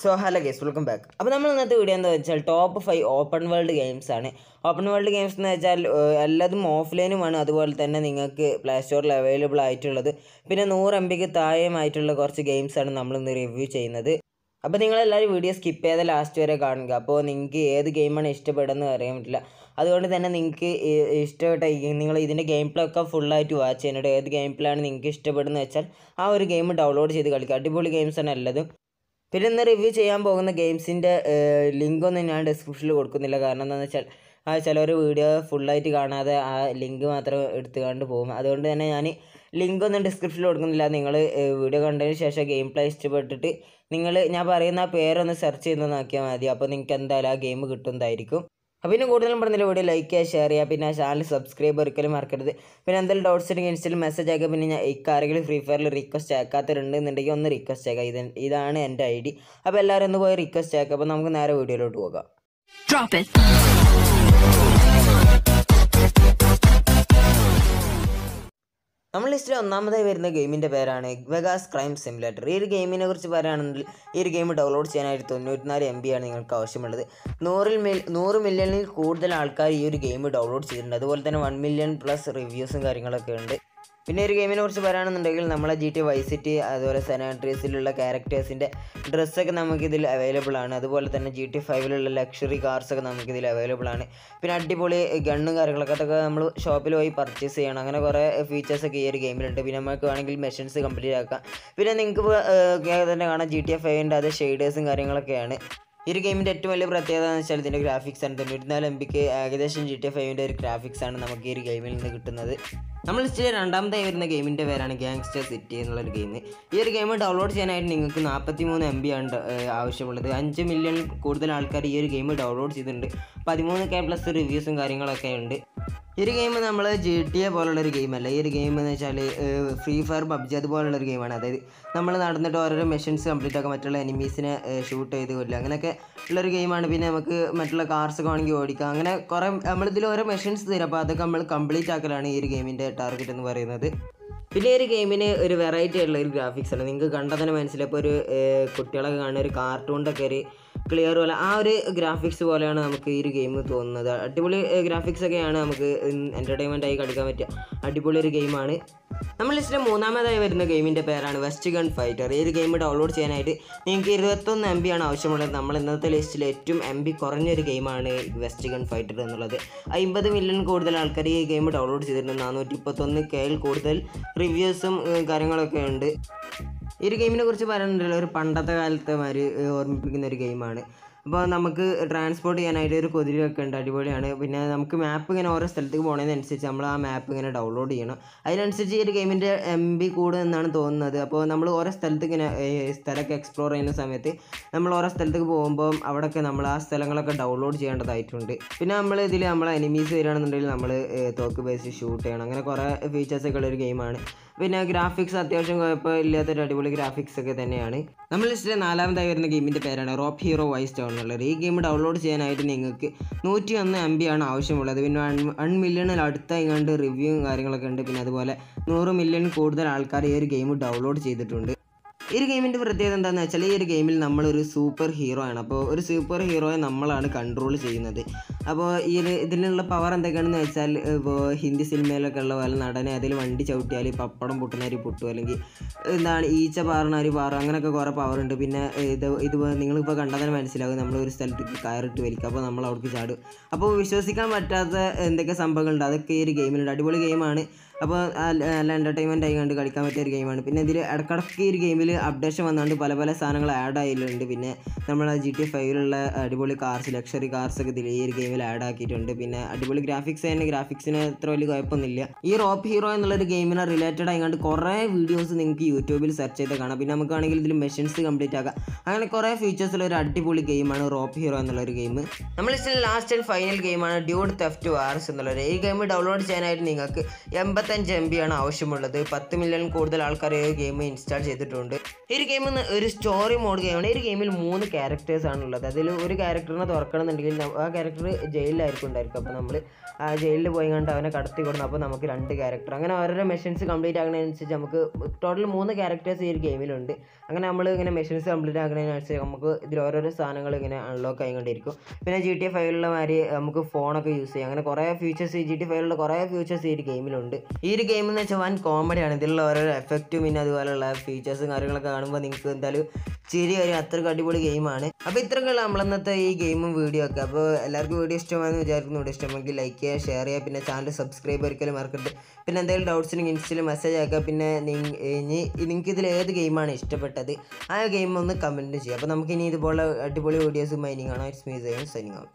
So hello guys welcome back അപ്പോൾ നമ്മൾ ഇന്നത്തെ വീഡിയോ എന്താ വെച്ചാൽ top five open world games ആണ്. ഓപ്പൺ വേൾഡ് ഗെയിംസ് എന്ന് വെച്ചാൽ എല്ലാതും ഓഫ്ലൈനുമാണ് അതുപോലെ തന്നെ നിങ്ങൾക്ക് പ്ലേ സ്റ്റോറിൽ അവൈലബിൾ ആയിട്ടുള്ളത്. പിന്നെ നൂറ് എം ബിക്ക് താഴെയുമായിട്ടുള്ള കുറച്ച് ഗെയിംസാണ് നമ്മൾ ഇന്ന് റിവ്യൂ ചെയ്യുന്നത്. അപ്പോൾ നിങ്ങളെല്ലാവരും വീഡിയോ സ്കിപ്പ് ചെയ്ത് ലാസ്റ്റ് വരെ കാണുക. അപ്പോൾ നിങ്ങൾക്ക് ഏത് ഗെയിമാണ് ഇഷ്ടപ്പെടുന്നത് അറിയാൻ പറ്റില്ല. അതുകൊണ്ട് തന്നെ നിങ്ങൾക്ക് ഇഷ്ടപ്പെട്ട നിങ്ങൾ ഇതിന്റെ ഗെയിം പ്ലേ ഒക്കെ ഫുള്ളായിട്ട് വാച്ച് ചെയ്യുന്നുണ്ട്. ഏത് ഗെയിം പ്ലേ ആണ് നിങ്ങൾക്ക് ഇഷ്ടപ്പെടുന്നത് വെച്ചാൽ ആ ഒരു ഗെയിം ഡൗൺലോഡ് ചെയ്ത് കളിക്കുക. അടിപൊളി ഗെയിംസാണ് എല്ലാതും. പിന്നെ ഇന്ന് റിവ്യൂ ചെയ്യാൻ പോകുന്ന ഗെയിംസിന്റെ ലിങ്കൊന്നും ഞാൻ ഡിസ്ക്രിപ്ഷനിൽ കൊടുക്കുന്നില്ല. കാരണം എന്താണെന്ന് വെച്ചാൽ ആ ചിലർ വീഡിയോ ഫുള്ളായിട്ട് കാണാതെ ആ ലിങ്ക് മാത്രം എടുത്തു കണ്ട് പോകും. അതുകൊണ്ട് തന്നെ ഞാൻ ലിങ്ക് ഒന്നും ഡിസ്ക്രിപ്ഷനിൽ കൊടുക്കുന്നില്ല. നിങ്ങൾ വീഡിയോ കണ്ടതിന് ശേഷം ഗെയിം പ്ലേ ഇഷ്ടപ്പെട്ടിട്ട് നിങ്ങൾ ഞാൻ പറയുന്ന ആ പേരൊന്ന് സെർച്ച് ചെയ്ത് നോക്കിയാൽ മതി. അപ്പോൾ നിങ്ങൾക്ക് എന്തായാലും ആ ഗെയിം കിട്ടുന്നതായിരിക്കും. അപ്പോൾ പിന്നെ കൂടുതലും പറഞ്ഞില്ല വീഡിയോ ലൈക്ക് ചെയ്യുക ഷെയർ ചെയ്യുക. പിന്നെ ചാനൽ സബ്സ്ക്രൈബ് ഒരിക്കലും മറക്കരുത്. പിന്നെ എന്തെങ്കിലും ഡൗട്ട്സ് ഉണ്ടെങ്കിൽ ഇൻസ്റ്റയിൽ മെസ്സേജ് ആക്കുക പിന്നെ ഞാൻ ഇക്കാരെങ്കിലും ഫ്രീ ഫയറിൽ റിക്വസ്റ്റ് അയക്കാത്തവരുണ്ടെന്നുണ്ടെങ്കിൽ ഒന്ന് റിക്വസ്റ്റ് ആക്കുക ഇത് ഇതാണ് എന്റെ ഐ ഡി. അപ്പോൾ എല്ലാവരും ഒന്ന് പോയി റിക്വസ്റ്റ് ആക്കുക അപ്പോൾ നമുക്ക് നേരെ വീഡിയോയിലോട്ട് പോകാം. നമ്മൾ ലിസ്റ്റിൽ ഒന്നാമതായി വരുന്ന ഗെയിമിന്റെ പേരാണ് വെഗാസ് ക്രൈം സിമുലേറ്റർ ഈ ഒരു ഗെയിമിനെ കുറിച്ച് പറയുകയാണെങ്കിൽ ഈ ഒരു ഗെയിം ഡൗൺലോഡ് ചെയ്യാനായിട്ട് തൊണ്ണൂറ്റിനാല് എം ബിയാണ് നിങ്ങൾക്ക് ആവശ്യമുള്ളത്. നൂറിൽ മിൽ നൂറ് മില്യണിൽ കൂടുതൽ ആൾക്കാർ ഈ ഒരു ഗെയിം ഡൗൺലോഡ് ചെയ്തിട്ടുണ്ട്. അതുപോലെ തന്നെ വൺ മില്യൺ പ്ലസ് റിവ്യൂസും കാര്യങ്ങളൊക്കെ ഉണ്ട്. പിന്നെ ഒരു ഗെയിമിനെ കുറിച്ച് പറയുകയാണെന്നുണ്ടെങ്കിൽ നമ്മളെ ജി ടി വൈ സിറ്റി അതുപോലെ സെനാട്രീസിലുള്ള ക്യാരക്ടേഴ്സിന്റെ ഡ്രസ്സൊക്കെ നമുക്കിതിൽ അവൈലബിൾ ആണ്. അതുപോലെ തന്നെ ജി ടി ഫൈവിലുള്ള ലക്ഷറി കാർസൊക്കെ നമുക്കിതിൽ അവൈലബിൾ ആണ്. പിന്നെ അടിപൊളി ഗണ്ണും കാര്യങ്ങളൊക്കെ. അതൊക്കെ നമ്മൾ ഷോപ്പിൽ പോയി പർച്ചേസ് ചെയ്യണം. അങ്ങനെ കുറേ ഫീച്ചേഴ്സൊക്കെ ഈ ഒരു ഗെയിമിലുണ്ട് പിന്നെ നമുക്ക് വേണമെങ്കിൽ മെഷീൻസ് കംപ്ലീറ്റ് ആക്കാം. പിന്നെ നിങ്ങൾക്ക് തന്നെ കാണാം ജി ടി എഫ് ഫൈവിന്റെ അത് ഷെയ്ഡേഴ്സും കാര്യങ്ങളൊക്കെയാണ്. ഈ ഒരു ഗെയിമിന്റെ ഏറ്റവും വലിയ പ്രത്യേകത എന്ന് വെച്ചാൽ ഇതിന്റെ ഗ്രാഫിക്സ് ആണ്. തൊണ്ണൂറ്റിനാല് എം ബിക്ക് ഏകദേശം ജി ടി ഫൈവിന്റെ ഒരു ഗ്രാഫിക്സ് ആണ് നമുക്ക് ഈ ഒരു ഗെയിമിൽ നിന്ന് കിട്ടുന്നത്. നമ്മൾ ലിസ്റ്റിലെ രണ്ടാമതായി വരുന്ന ഗെയിമിന്റെ പേരാണ് ഗാങ്സ്റ്റർ സിറ്റി എന്നുള്ളൊരു ഗെയിം ഈ ഒരു ഗെയിം ഡൗൺലോഡ് ചെയ്യാനായിട്ട് നിങ്ങൾക്ക് നാൽപ്പത്തി മൂന്ന് എം ബി ആണ് ആവശ്യമുള്ളത്. അഞ്ച് മില്യൺ കൂടുതൽ ആൾക്കാർ ഈ ഒരു ഗെയിം ഡൗൺലോഡ് ചെയ്തിട്ടുണ്ട്. പതിമൂന്ന് കെ പ്ലസ് റിവ്യൂസും കാര്യങ്ങളൊക്കെ ഉണ്ട്. ഈ ഒരു ഗെയിം നമ്മൾ ജി ടി എ പോലുള്ളൊരു ഗെയിമല്ല ഈ ഒരു ഗെയിം എന്ന് വെച്ചാൽ ഫ്രീ ഫയർ പബ്ജി അതുപോലുള്ളൊരു ഗെയിമാണ് അതായത് നമ്മൾ നടന്നിട്ട് ഓരോരോ മെഷീൻസ് കംപ്ലീറ്റ് ആക്കുക മറ്റുള്ള എനിമീസിനെ ഷൂട്ട് ചെയ്ത് കൊല്ലുക. അങ്ങനെയൊക്കെ ഉള്ളൊരു ഗെയിമാണ് പിന്നെ നമുക്ക് മറ്റുള്ള കാർസ് വേണമെങ്കിൽ ഓടിക്കാം. അങ്ങനെ കുറേ നമ്മളിതിൽ ഓരോ മെഷീൻസ് തരും. അപ്പോൾ അതൊക്കെ നമ്മൾ കംപ്ലീറ്റ് ആക്കലാണ് ഈ ഒരു ഗെയിമിന്റെ ടാർഗറ്റ് എന്ന് പറയുന്നത്. പിന്നെ ഒരു ഗെയിമിന് ഒരു വെറൈറ്റി ആയിട്ടുള്ള ഒരു ഗ്രാഫിക്സ് ആണ്. നിങ്ങൾക്ക് കണ്ടാൽ തന്നെ മനസ്സിലായി. ഇപ്പോൾ ഒരു കുട്ടികളൊക്കെ കാണുന്ന ഒരു കാർട്ടൂണിന്റെ ഒക്കെ ഒരു ക്ലിയർ പോലെ ആ ഒരു ഗ്രാഫിക്സ് പോലെയാണ് നമുക്ക് ഈ ഒരു ഗെയിം തോന്നുന്നത്. അടിപൊളി ഗ്രാഫിക്സ് ഒക്കെയാണ് നമുക്ക് എന്റർടൈൻമെന്റ് ആയി കളിക്കാൻ പറ്റിയ അടിപൊളി ഒരു ഗെയിമാണ് നമ്മൾ ലിസ്റ്റിൽ മൂന്നാമതായി വരുന്ന ഗെയിമിന്റെ പേരാണ് വെസ്റ്റ് ഗൺ ഫൈറ്റർ ഈ ഒരു ഗെയിം ഡൗൺലോഡ് ചെയ്യാനായിട്ട് നിങ്ങൾക്ക് ഇരുപത്തൊന്ന് എം ബി ആണ് ആവശ്യമുള്ളത്. നമ്മൾ ഇന്നത്തെ ലിസ്റ്റിൽ ഏറ്റവും എം ബി കുറഞ്ഞൊരു ഗെയിമാണ് വെസ്റ്റ് ഗൺ ഫൈറ്റർ എന്നുള്ളത്. അമ്പത് മില്യൺ കൂടുതൽ ആൾക്കാർ ഈ ഗെയിം ഡൗൺലോഡ് ചെയ്തിട്ടുണ്ട്. നാനൂറ്റി മുപ്പത്തൊന്ന് കെയിൽ കൂടുതൽ റിവ്യൂസും കാര്യങ്ങളൊക്കെ ഉണ്ട്. ഈ ഒരു ഗെയിമിനെ കുറിച്ച് പറയാനുണ്ടല്ലോ ഒരു പണ്ടത്തെ കാലത്തെ മാതിരി ഓർമ്മിപ്പിക്കുന്ന ഒരു ഗെയിമാണ്. അപ്പോൾ നമുക്ക് ട്രാൻസ്പോർട്ട് ചെയ്യാനായിട്ട് ഒരു കുതിരയൊക്കെ ഉണ്ട് അടിപൊളിയാണ്. പിന്നെ നമുക്ക് മാപ്പ് ഇങ്ങനെ ഓരോ സ്ഥലത്തേക്ക് പോകുന്നതിനനുസരിച്ച് നമ്മൾ ആ മാപ്പ് ഇങ്ങനെ ഡൗൺലോഡ് ചെയ്യണം. അതിനനുസരിച്ച് ഈ ഒരു ഗെയിമിന്റെ എം ബി കൂടുതെന്നാണ് തോന്നുന്നത്. അപ്പോൾ നമ്മൾ ഓരോ സ്ഥലത്ത് ഇങ്ങനെ സ്ഥലമൊക്കെ എക്സ്പ്ലോർ ചെയ്യുന്ന സമയത്ത് നമ്മൾ ഓരോ സ്ഥലത്തേക്ക് പോകുമ്പോൾ അവിടെയൊക്കെ നമ്മൾ ആ സ്ഥലങ്ങളൊക്കെ ഡൗൺലോഡ് ചെയ്യേണ്ടതായിട്ടുണ്ട്. പിന്നെ നമ്മൾ ഇതിൽ നമ്മൾ എനിമീസ് വരികയാണെന്നുണ്ടെങ്കിൽ നമ്മൾ തോക്ക് ബേസ് ഷൂട്ട് ചെയ്യണം. അങ്ങനെ കുറേ ഫീച്ചേഴ്സൊക്കെ ഉള്ള ഒരു ഗെയിമാണ്. പിന്നെ ഗ്രാഫിക്സ് അത്യാവശ്യം കുഴപ്പമില്ലാത്തൊരു അടിപൊളി ഗ്രാഫിക്സ് ഒക്കെ തന്നെയാണ്. നമ്മൾ ലിസ്റ്റിലെ നാലാമതായി വരുന്ന ഗെയിമിന്റെ പേരാണ് റോപ്പ് ഹീറോ വൈസ് ടൗൺ എന്നുള്ളത്. ഈ ഗെയിം ഡൗൺലോഡ് ചെയ്യാനായിട്ട് നിങ്ങൾക്ക് നൂറ്റി ഒന്ന് എം ബി ആണ് ആവശ്യമുള്ളത്. പിന്നെ വൺ മില്യണിൽ അടുത്ത ഇങ്ങാണ്ട് റിവ്യൂവും കാര്യങ്ങളൊക്കെ ഉണ്ട്. പിന്നെ അതുപോലെ നൂറ് മില്യൺ കൂടുതൽ ആൾക്കാർ ഈ ഒരു ഗെയിം ഡൗൺലോഡ് ചെയ്തിട്ടുണ്ട്. ഈ ഒരു ഗെയിമിന്റെ പ്രത്യേകത എന്താണെന്ന് വെച്ചാൽ ഈ ഒരു ഗെയിമിൽ നമ്മളൊരു സൂപ്പർ ഹീറോ ആണ്. അപ്പോൾ ഒരു സൂപ്പർ ഹീറോയെ നമ്മളാണ് കൺട്രോൾ ചെയ്യുന്നത്. അപ്പോൾ ഈ ഒരു ഇതിനുള്ള പവർ എന്തൊക്കെയാണെന്ന് വെച്ചാൽ ഇപ്പോൾ ഹിന്ദി സിനിമയിലൊക്കെ ഉള്ള പോലെ നടനെ അതിൽ വണ്ടി ചവിട്ടിയാൽ പപ്പടം പൊട്ടുന്നവർ പൊട്ടും. അല്ലെങ്കിൽ എന്താണ് ഈച്ച പാറുന്നവർ പാറും. അങ്ങനെയൊക്കെ കുറേ പവർ ഉണ്ട്. പിന്നെ ഇത് ഇത് നിങ്ങളിപ്പോൾ കണ്ടാൽ തന്നെ മനസ്സിലാവും നമ്മൾ ഒരു സ്ഥലത്തേക്ക് കയറിട്ട് വലിക്കും. അപ്പോൾ നമ്മൾ അവിടേക്ക് ചാടും. അപ്പോൾ വിശ്വസിക്കാൻ പറ്റാത്ത എന്തൊക്കെ സംഭവങ്ങളുണ്ട്. അതൊക്കെ ഈ ഒരു ഗെയിമിലുണ്ട്. അടിപൊളി ഗെയിമാണ്. അപ്പോൾ നല്ല എന്റർടൈൻമെന്റ് ആയി കണ്ട് കളിക്കാൻ പറ്റിയ ഒരു ഗെയിമാണ് പിന്നെ ഇതിൽ ഇടക്കിടക്ക് ഈ ഒരു ഗെയിമിൽ അപ്ഡേഷൻ വന്നുകൊണ്ട് പല പല സാധനങ്ങൾ ആഡ് ആയിട്ടുണ്ട്. പിന്നെ നമ്മൾ ജി ടി ഫൈവിലുള്ള അടിപൊളി കാർസ് ലക്ഷറി കാർസ് ഒക്കെ ഇതിൽ ഈ ഒരു ഗെയിമിൽ ആഡ് ആക്കിയിട്ടുണ്ട്. പിന്നെ അടിപൊളി ഗ്രാഫിക്സ് തന്നെ. ഗ്രാഫിക്സിന് അത്ര വലിയ കുഴപ്പമൊന്നുമില്ല. ഈ റോപ്പ് ഹീറോ എന്നുള്ളൊരു ഗെയിമിനെ റിലേറ്റഡ് ആയിക്കൊണ്ട് കുറേ വീഡിയോസ് നിങ്ങൾക്ക് യൂട്യൂബിൽ സെർച്ച് ചെയ്ത് കാണാം. പിന്നെ നമുക്കാണെങ്കിൽ ഇതിൽ മെഷീൻസ് കംപ്ലീറ്റ് ആക്കാം. അങ്ങനെ കുറേ ഫീച്ചേഴ്സുള്ള ഒരു അടിപൊളി ഗെയിമാണ് റോപ്പ് ഹീറോ എന്നുള്ളൊരു ഗെയിം നമ്മൾ ലാസ്റ്റ് ആൻഡ് ഫൈനൽ ഗെയിമാണ് ഡ്യൂഡ് തെഫ്റ്റ് വാർസ് എന്നുള്ളത് ഈ ഗെയിം ഡൗൺലോഡ് ചെയ്യാനായിട്ട് നിങ്ങൾക്ക് എൺപത്തി മുപ്പത്തഞ്ച് എം ബി ആണ് ആവശ്യമുള്ളത് പത്ത് മില്യൺ കൂടുതൽ ആൾക്കാർ ഈ ഗെയിം ഇൻസ്റ്റാൾ ചെയ്തിട്ടുണ്ട് ഈ ഒരു ഗെയിം ഒരു സ്റ്റോറി മോഡ് ഗെയിമാണ് ഈ ഒരു ഗെയിമിൽ മൂന്ന് ക്യാരക്ടേഴ്സ് ആണുള്ളത് അതിൽ ഒരു ക്യാരക്ടറിനെ തുറക്കണമെന്നുണ്ടെങ്കിൽ ആ ക്യാരക്ടർ ജയിലിലായിരിക്കും ഉണ്ടായിരിക്കും അപ്പോൾ നമ്മൾ ആ ജയിലിൽ പോയി കണ്ട് അവനെ കടത്തി കൊടുക്കണം അപ്പോൾ നമുക്ക് രണ്ട് ക്യാരക്ടർ അങ്ങനെ ഓരോരോ മെഷീൻസ് കംപ്ലീറ്റ് ആകുന്നതിനനുസരിച്ച് നമുക്ക് ടോട്ടൽ മൂന്ന് ക്യാരക്ടേഴ്സ് ഈ ഒരു ഗെയിമിലുണ്ട് അങ്ങനെ നമ്മൾ ഇങ്ങനെ മെഷീൻസ് കംപ്ലീറ്റ് ആകുന്നതിനനുസരിച്ച് നമുക്ക് ഇതിൽ ഓരോരോ സാധനങ്ങൾ ഇങ്ങനെ അൺലോക്ക് ആയിക്കൊണ്ടിരിക്കും പിന്നെ ജി ടി എ ഫൈവിലുള്ള മാതിരി നമുക്ക് ഫോണൊക്കെ യൂസ് ചെയ്യാം അങ്ങനെ കുറേ ഫീച്ചേഴ്സ് ജി ടി ഫൈവിലുള്ള കുറേ ഫീച്ചേഴ്സ് ഈ ഒരു ഗെയിമിലുണ്ട് ഈ ഒരു ഗെയിം എന്ന് വെച്ചാൽ വൻ കോമഡിയാണ് ഇതിലുള്ള ഓരോ എഫക്റ്റും പിന്നെ അതുപോലെയുള്ള ഫീച്ചേഴ്സും കാര്യങ്ങളൊക്കെ കാണുമ്പോൾ നിങ്ങൾക്ക് എന്തായാലും ചിരി വരും. അത്ര അടിപൊളി ഗെയിമാണ് അപ്പോൾ ഇത്രയൊക്കെയുള്ള നമ്മളന്നത്തെ ഈ ഗെയിമും വീഡിയോ ഒക്കെ. അപ്പോൾ എല്ലാവർക്കും വീഡിയോ ഇഷ്ടമാണെന്ന് വിചാരിക്കുന്നു. വീഡിയോ ഇഷ്ടമെങ്കിൽ ലൈക്ക് ചെയ്യുക ഷെയർ ചെയ്യുക. പിന്നെ ചാനൽ സബ്സ്ക്രൈബ് ഒരിക്കലും മറക്കരുത്. പിന്നെ എന്തെങ്കിലും ഡൗട്ട്സ് ഉണ്ടെങ്കിൽ ഇൻസ്റ്റയിൽ മെസ്സേജ് ആക്കുക പിന്നെ ഇനി നിങ്ങൾക്ക് ഇതിൽ ഏത് ഗെയിമാണ് ഇഷ്ടപ്പെട്ടത്? ആ ഗെയിം ഒന്ന് കമന്റ് ചെയ്യുക. അപ്പോൾ നമുക്ക് ഇനി ഇതുപോലെ അടിപൊളി വീഡിയോസും മൈനിങ് ആണ് ഇറ്റ്സ് മീ സൈനിങ് ഔട്ട്